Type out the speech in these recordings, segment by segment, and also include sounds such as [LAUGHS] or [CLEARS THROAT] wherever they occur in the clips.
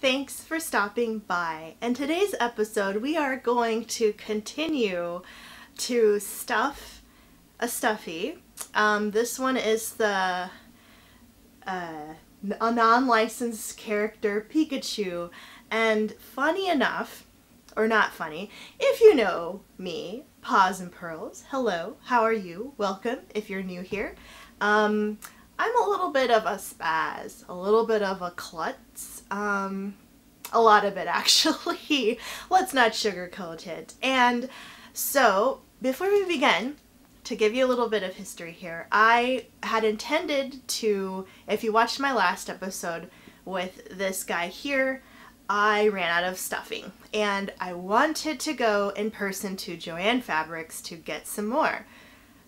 Thanks for stopping by. In today's episode, we are going to continue to stuff a stuffy. Um, this one is the uh, a non-licensed character Pikachu, and funny enough, or not funny, if you know me, Paws and Pearls, hello, how are you? Welcome if you're new here. Um, I'm a little bit of a spaz, a little bit of a klutz, um, a lot of it [LAUGHS] actually. Let's not sugarcoat it. And so, before we begin, to give you a little bit of history here, I had intended to, if you watched my last episode with this guy here, I ran out of stuffing and I wanted to go in person to Joann Fabrics to get some more.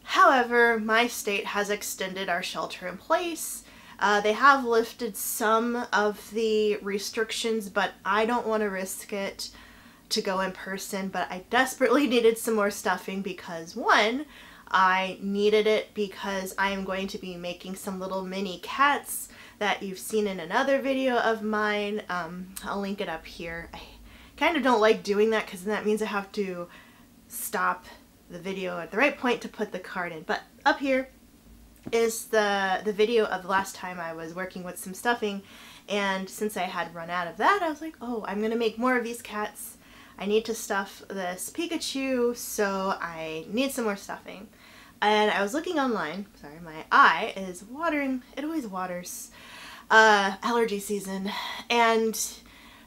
However, my state has extended our shelter in place. Uh, they have lifted some of the restrictions, but I don't want to risk it to go in person. But I desperately [LAUGHS] needed some more stuffing because, one, I needed it because I am going to be making some little mini cats that you've seen in another video of mine. Um, I'll link it up here. I kind of don't like doing that because that means I have to stop the video at the right point to put the card in. But up here is the, the video of the last time I was working with some stuffing and since I had run out of that I was like oh I'm gonna make more of these cats. I need to stuff this Pikachu so I need some more stuffing. And I was looking online sorry my eye is watering it always waters uh, allergy season. And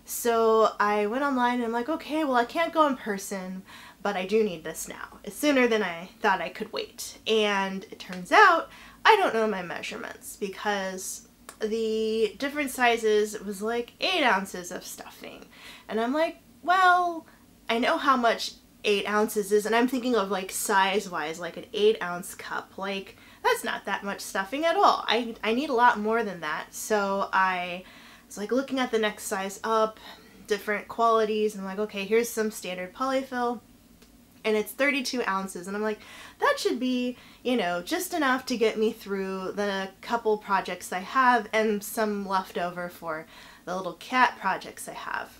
so I went online and I'm like okay well I can't go in person but I do need this now. It's sooner than I thought I could wait. And it turns out I don't know my measurements because the different sizes was like 8 ounces of stuffing. And I'm like, well, I know how much 8 ounces is, and I'm thinking of like size-wise, like an 8 ounce cup. Like, that's not that much stuffing at all. I, I need a lot more than that. So I was like looking at the next size up, different qualities, and I'm like, okay, here's some standard polyfill and it's 32 ounces and I'm like that should be you know just enough to get me through the couple projects I have and some leftover for the little cat projects I have.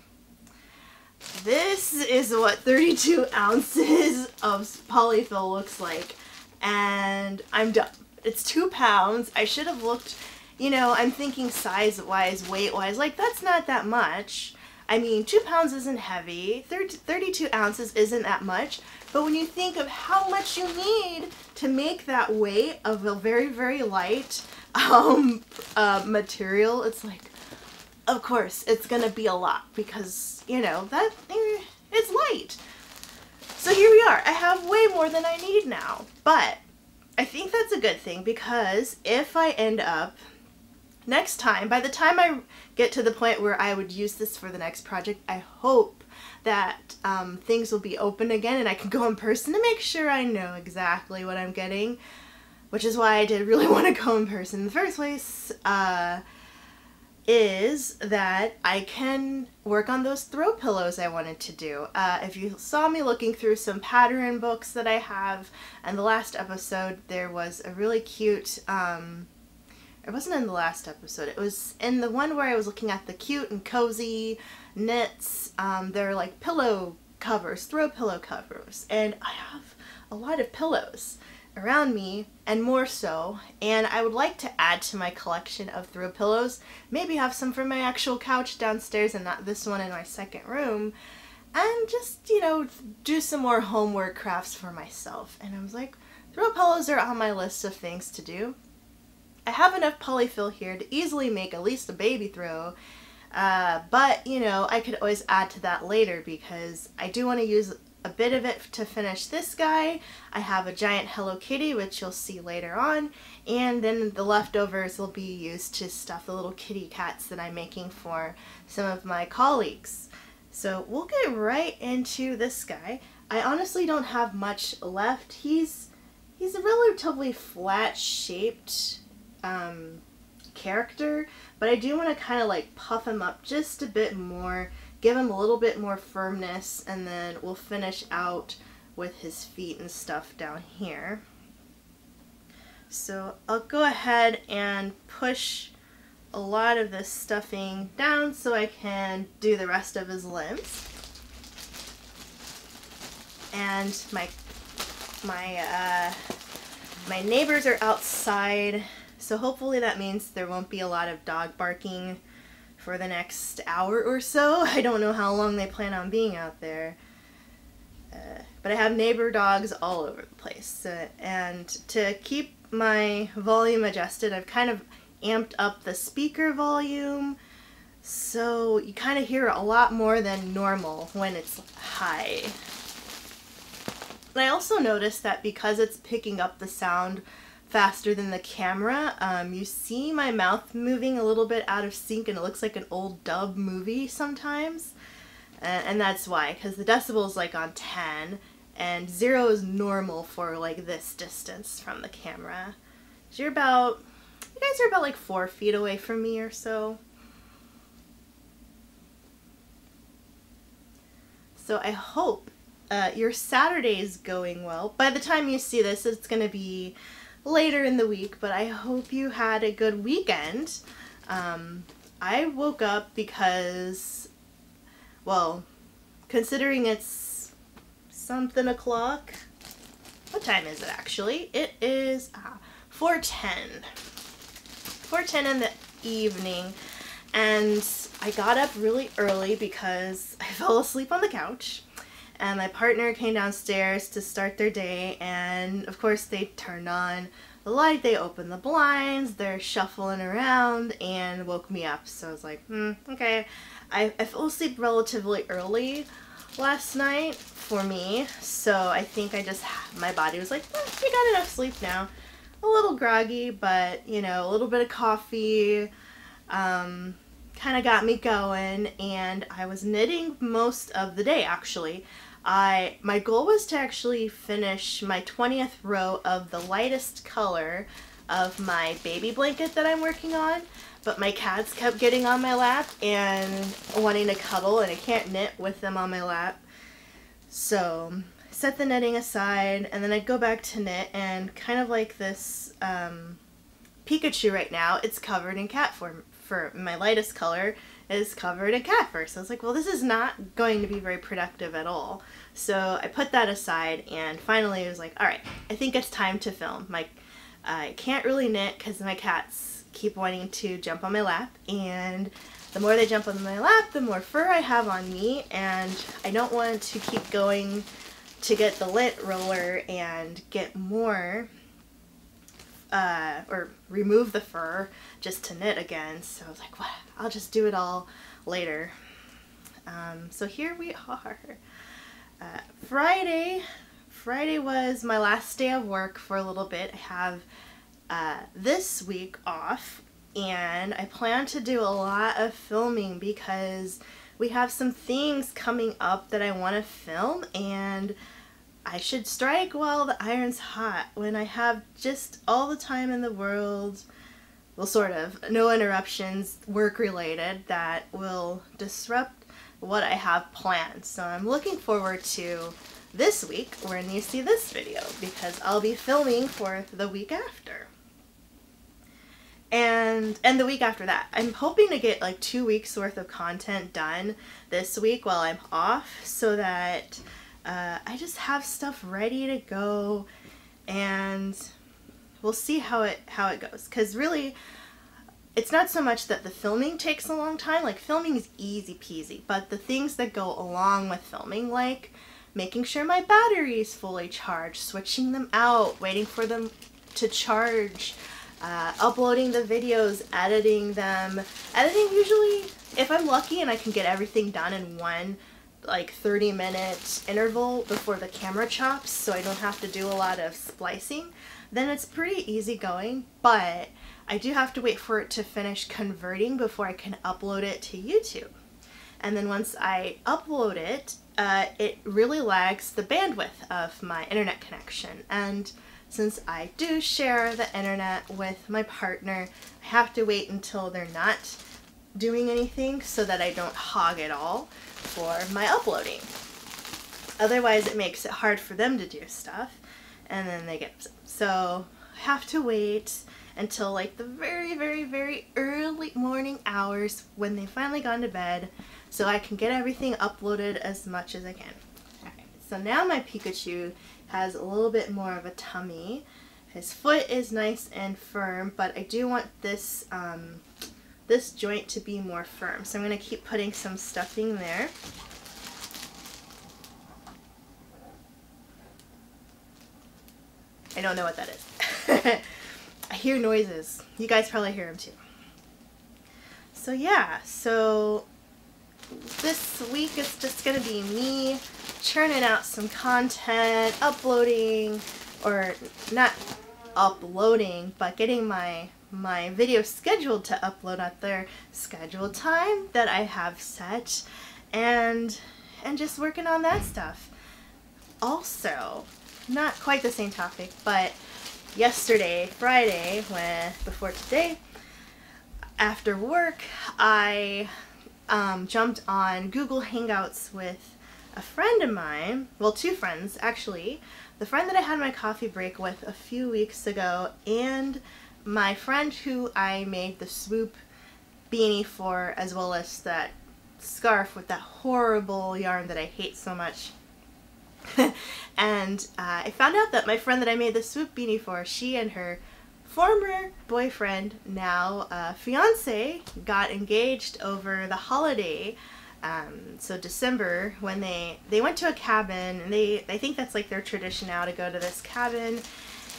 This is what 32 [LAUGHS] ounces of polyfill looks like and I'm done. It's two pounds. I should have looked, you know, I'm thinking size wise, weight wise, like that's not that much. I mean, two pounds isn't heavy, 30, 32 ounces isn't that much, but when you think of how much you need to make that weight of a very, very light [LAUGHS] um, uh, material, it's like, of course, it's gonna be a lot because, you know, that eh, it's light. So here we are. I have way more than I need now, but I think that's a good thing because if I end up next time, by the time I get to the point where I would use this for the next project, I hope that um, things will be open again and I can go in person to make sure I know exactly what I'm getting, which is why I did really [LAUGHS] want to go in person in the first place, uh, is that I can work on those throw pillows I wanted to do. Uh, if you saw me looking through some pattern books that I have, and the last episode there was a really cute um, it wasn't in the last episode. It was in the one where I was looking at the cute and cozy knits. Um, they're like pillow covers, throw pillow covers. And I have a lot of pillows around me and more so. And I would like to add to my collection of throw pillows. Maybe have some for my actual couch downstairs and not this one in my second room. And just, you know, do some more homework crafts for myself. And I was like, throw pillows are on my list of things to do. I have enough polyfill here to easily make at least a baby throw, uh, but you know, I could always add to that later because I do want to use a bit of it to finish this guy. I have a giant Hello Kitty, which you'll see later on, and then the leftovers will be used to stuff the little kitty cats that I'm making for some of my colleagues. So we'll get right into this guy. I honestly don't have much left. He's he's a relatively flat shaped um, character, but I do want to kind of like puff him up just a bit more, give him a little bit more firmness, and then we'll finish out with his feet and stuff down here. So I'll go ahead and push a lot of this stuffing down so I can do the rest of his limbs. And my my uh, my neighbors are outside, so hopefully that means there won't be a lot of dog barking for the next hour or so. [LAUGHS] I don't know how long they plan on being out there. Uh, but I have neighbor dogs all over the place. Uh, and to keep my volume adjusted, I've kind of amped up the speaker volume so you kind of hear a lot more than normal when it's high. And I also noticed that because it's picking up the sound faster than the camera, um, you see my mouth moving a little bit out of sync and it looks like an old dub movie sometimes. And, and that's why, because the decibel is like on 10 and 0 is normal for like this distance from the camera. So you're about, you guys are about like 4 feet away from me or so. So I hope uh, your Saturday is going well. By the time you see this, it's going to be later in the week, but I hope you had a good weekend. Um, I woke up because, well, considering it's something o'clock, what time is it actually? It is ah, 4.10. 4.10 in the evening, and I got up really early because I [LAUGHS] fell asleep on the couch and my partner came downstairs to start their day and of course they turned on the light, they opened the blinds, they're shuffling around and woke me up. So I was like, hmm, okay. I, I fell asleep relatively early last night for me, so I think I just, my body was like, you got enough sleep now. A little groggy, but, you know, a little bit of coffee, um, kind of got me going, and I was knitting most of the day, actually. I my goal was to actually finish my 20th row of the lightest color of my baby blanket that I'm working on, but my cats kept getting on my lap and wanting to cuddle and I can't knit with them on my lap. So set the knitting aside and then I'd go back to knit and kind of like this um, Pikachu right now, it's covered in cat form for my lightest color is covered in cat fur. So I was like, well, this is not going to be very productive at all. So I put that aside and finally I was like, all right, I think it's time to film. My, I can't really knit because my cats keep wanting to jump on my lap and the more they jump on my lap, the more fur I have on me and I don't want to keep going to get the lint roller and get more uh, or remove the fur just to knit again. So I was like, what? I'll just do it all later. Um, so here we are. Uh, Friday, Friday was my last day of work for a little bit. I have uh, this week off and I plan to do a lot of filming because we have some things coming up that I want to film and I should strike while the iron's hot when I have just all the time in the world, well, sort of, no interruptions work related that will disrupt what I have planned. So I'm looking forward to this week when you see this video because I'll be filming for the week after. And and the week after that. I'm hoping to get like 2 weeks worth of content done this week while I'm off so that uh, I just have stuff ready to go and we'll see how it how it goes. Cuz really it's not so much that the filming takes a long time like filming is easy peasy but the things that go along with filming like making sure my battery is fully charged switching them out waiting for them to charge uh, uploading the videos editing them. Editing usually if I'm lucky and I can get everything done in one like 30 minute interval before the camera chops so I don't have to do a lot of splicing, then it's pretty easy going, but I do have to wait for it to finish converting before I can upload it to YouTube. And then once I upload it, uh, it really lags the bandwidth of my internet connection. And since I do share the internet with my partner, I have to wait until they're not doing anything so that I don't hog it all for my uploading. Otherwise it makes it hard for them to do stuff and then they get upset. So I have to wait until like the very, very, very early morning hours when they finally gone to bed so I can get everything uploaded as much as I can. So now my Pikachu has a little bit more of a tummy. His foot is nice and firm, but I do want this um, this joint to be more firm. So I'm going to keep putting some stuffing there. I don't know what that is. [LAUGHS] I hear noises. You guys probably hear them too. So yeah, so this week is just going to be me churning out some content, uploading, or not uploading, but getting my my video scheduled to upload at their scheduled time that I have set and and just working on that stuff. Also, not quite the same topic, but yesterday, Friday, when before today, after work, I um, jumped on Google Hangouts with a friend of mine, well, two friends actually, the friend that I had my coffee break with a few weeks ago, and my friend who I made the swoop beanie for, as well as that scarf with that horrible yarn that I hate so much. [LAUGHS] and uh, I found out that my friend that I made the swoop beanie for, she and her former boyfriend, now uh, fiance, got engaged over the holiday. Um, so December, when they they went to a cabin, and they I think that's like their tradition now to go to this cabin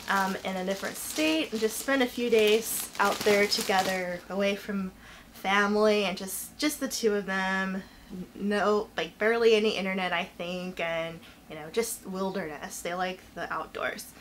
um, in a different state and just spend a few days out there together, away from family and just just the two of them. No, like barely any internet, I think, and you know, just wilderness. They like the outdoors.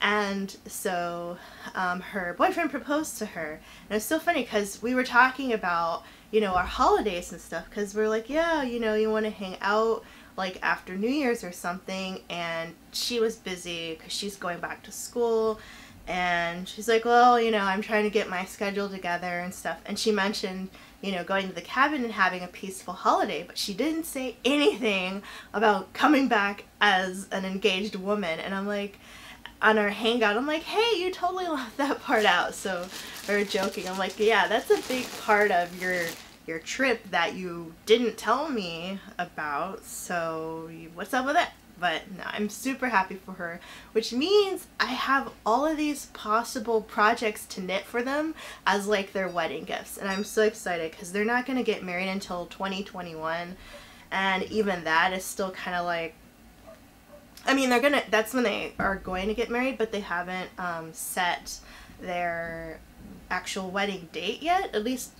And so um, her boyfriend proposed to her. And it's so funny because we were talking about, you know, our holidays and stuff because we're like, yeah, you know, you want to hang out like after New Year's or something. And she was busy because she's going back to school. And she's like, well, you know, I'm trying to get my schedule together and stuff. And she mentioned, you know, going to the cabin and having a peaceful holiday, but she didn't say anything about coming back as an engaged woman. And I'm like, on our hangout, I'm like, hey, you totally [LAUGHS] left that part out. So are joking. I'm like, yeah, that's a big part of your your trip that you didn't tell me about. So what's up with that? But no, I'm super happy for her, which means I have all of these possible projects to knit for them as like their wedding gifts. And I'm so excited because they're not going to get married until 2021. And even that is still kind of like I mean, they're gonna. That's when they are going to get married, but they haven't um, set their actual wedding date yet. At least,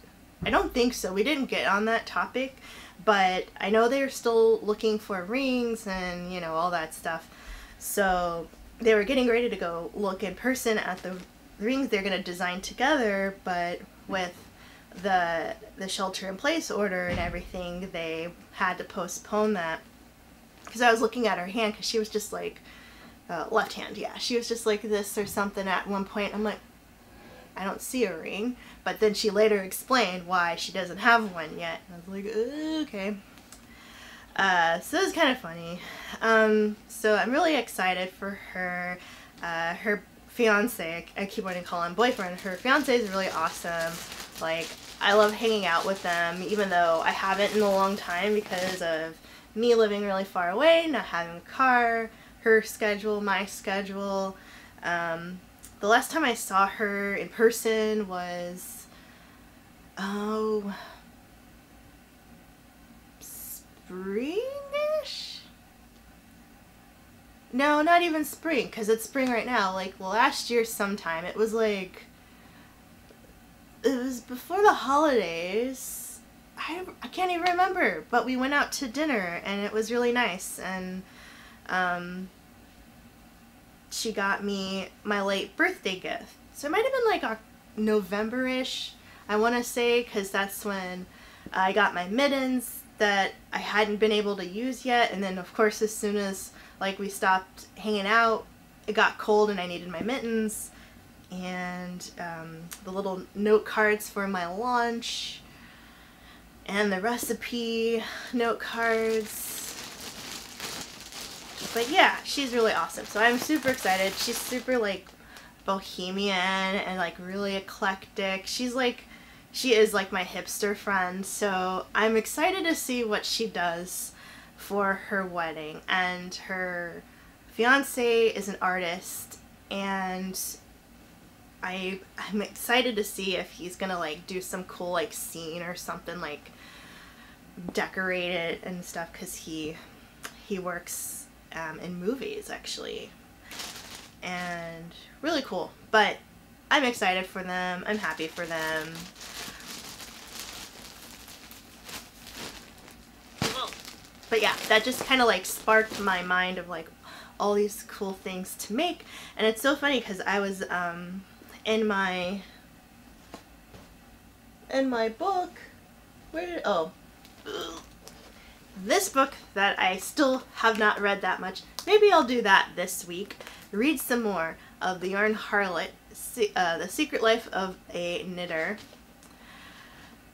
I don't think so. We didn't get on that topic, but I know they're still looking for rings and you know all that stuff. So they were getting ready to go look in person at the rings they're gonna design together, but with the the shelter in place order and everything, they had to postpone that because I was looking at her hand because she was just like uh, left hand yeah she was just like this or something at one point I'm like I don't see a ring but then she later explained why she doesn't have one yet. I was like okay. Uh, so it was kind of funny. Um, so I'm really excited for her uh, her fiance. I keep wanting to call him boyfriend. Her fiance is really awesome. Like I love hanging out with them even though I haven't in a long time because of me living really far away, not having a car, her schedule, my schedule. Um, the last time I saw her in person was, oh, springish? No, not even spring, because it's spring right now. Like last year sometime, it was like, it was before the holidays I, I can't even remember, but we went out to dinner and it was really nice. And um, she got me my late birthday gift. So it might have been like November-ish, I want to say, because that's when I got my mittens that I hadn't been able to use yet. And then, of course, as soon as like we stopped hanging out, it got cold and I needed my mittens. And um, the little note cards for my lunch and the recipe note cards. But yeah, she's really awesome. So I'm super excited. She's super like bohemian and like really eclectic. She's like she is like my hipster friend, so I'm excited to see what she does for her wedding. And her fiance is an artist, and I I'm excited to see if he's gonna like do some cool like scene or something like decorate it and stuff because he he works um, in movies actually. And really cool. But I'm excited for them. I'm happy for them. But yeah that just kind of like sparked my mind of like all these cool things to make. And it's so funny because I was um, in my in my book. Where did oh this book that I still have not read that much. Maybe I'll do that this week. Read some more of the yarn harlot uh, the secret life of a knitter.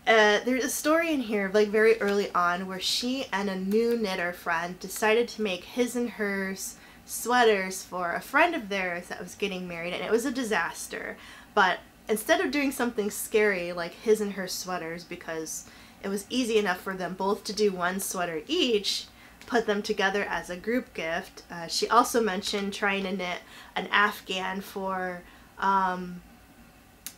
Uh, there's a story in here like very early on where she and a new knitter friend decided to make his and hers sweaters for a friend of theirs that was getting married and it was a disaster. But instead of doing something scary like his and her sweaters because it was easy enough for them both to do one sweater each, put them together as a group gift. Uh, she also mentioned trying to knit an afghan for um,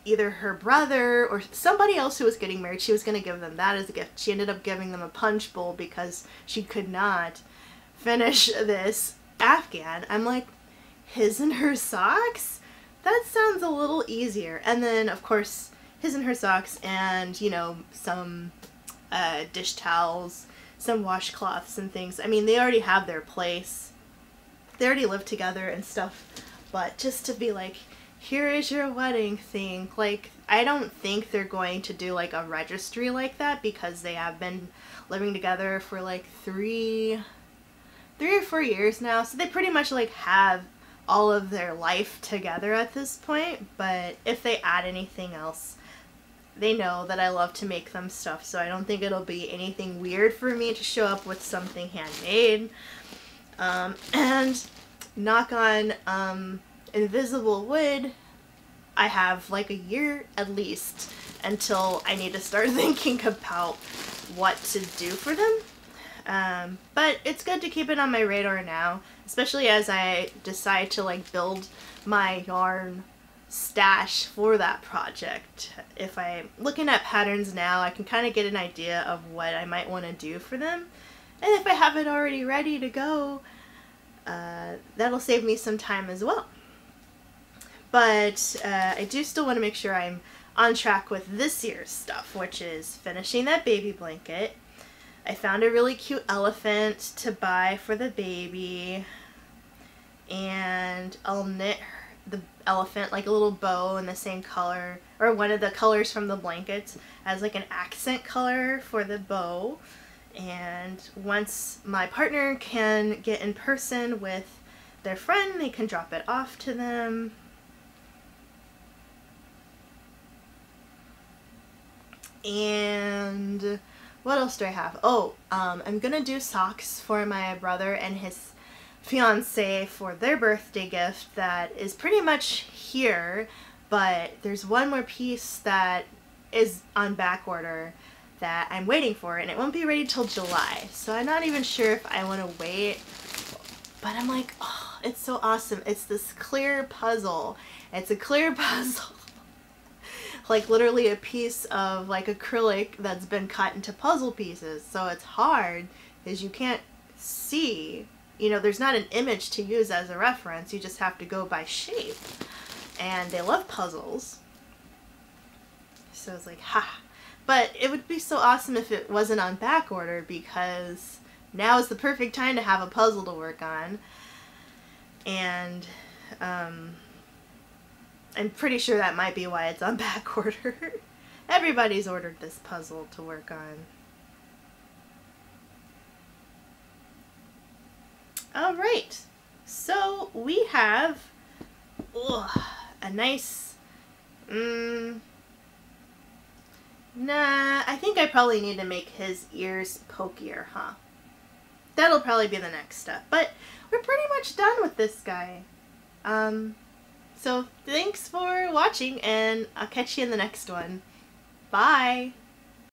either her brother or somebody else who was getting married. She was going to give them that as a gift. She ended up giving them a punch bowl because she could not finish this Afghan. I'm like, his and her socks? That sounds a little easier. And then, of course, his and her socks and, you know, some uh, dish towels, some washcloths and things. I mean, they already have their place. They already live together and stuff. But just to be like, here is your wedding thing. Like, I don't think they're going to do like a registry like that because they have been living together for like three three or four years now, so they pretty much like have all of their life together at this point. But if they add anything else, they know that I love to make them stuff, so I don't think it'll be anything weird for me to show up with something handmade. Um, [CLEARS THROAT] and knock on um, invisible wood, I have like a year at least until I need to start [LAUGHS] thinking about what to do for them. Um, but it's good to keep it on my radar now, especially as I decide to like build my yarn stash for that project. If I'm looking at patterns now, I can kind of get an idea of what I might want to do for them. And if I have it already ready to go, uh, that'll save me some time as well. But uh, I do still want to make sure I'm on track with this year's stuff, which is finishing that baby blanket, I found a really cute elephant to buy for the baby. And I'll knit the elephant like a little bow in the same color or one of the colors from the blankets as like an accent color for the bow. And once my partner can get in person with their friend, they can drop it off to them. And what else do I have? Oh, um, I'm gonna do socks for my brother and his fiance for their birthday gift that is pretty much here, but there's one more piece that is on back order that I'm waiting for and it won't be ready till July. So I'm not even sure if I want to wait, but I'm like, oh, it's so awesome. It's this clear puzzle. It's a clear [LAUGHS] puzzle like literally a piece of like acrylic that's been cut into puzzle pieces. So it's hard because you can't see, you know, there's not an image to use as a reference. You just have to go by shape. And they love puzzles. So it's like, ha. But it would be so awesome if it wasn't on back order because now is the perfect time to have a puzzle to work on. And um, I'm pretty sure that might be why it's on [LAUGHS] back order. Everybody's ordered this puzzle to work on. Alright, so we have ugh, a nice, mm, nah, I think I probably need to make his ears pokier, huh? That'll probably be the next step, but we're pretty much done with this guy. Um, So thanks for watching and I'll catch you in the next one. Bye!